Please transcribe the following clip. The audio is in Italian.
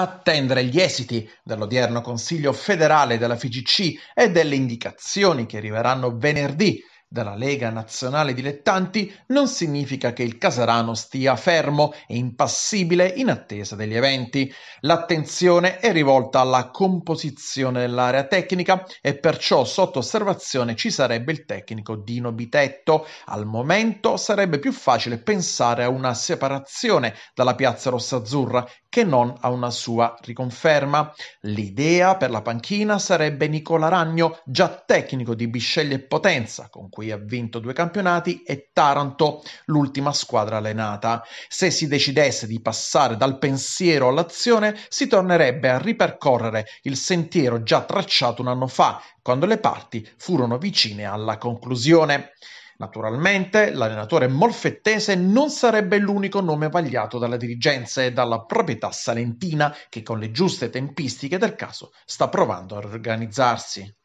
attendere gli esiti dell'odierno Consiglio federale della FIGC e delle indicazioni che arriveranno venerdì dalla Lega Nazionale Dilettanti non significa che il Casarano stia fermo e impassibile in attesa degli eventi. L'attenzione è rivolta alla composizione dell'area tecnica e perciò sotto osservazione ci sarebbe il tecnico Dino Bitetto. Al momento sarebbe più facile pensare a una separazione dalla piazza rossazzurra che non a una sua riconferma. L'idea per la panchina sarebbe Nicola Ragno, già tecnico di Bisceglie e Potenza, con cui ha vinto due campionati, e Taranto, l'ultima squadra allenata. Se si decidesse di passare dal pensiero all'azione, si tornerebbe a ripercorrere il sentiero già tracciato un anno fa, quando le parti furono vicine alla conclusione. Naturalmente l'allenatore molfettese non sarebbe l'unico nome vagliato dalla dirigenza e dalla proprietà salentina che con le giuste tempistiche del caso sta provando a organizzarsi.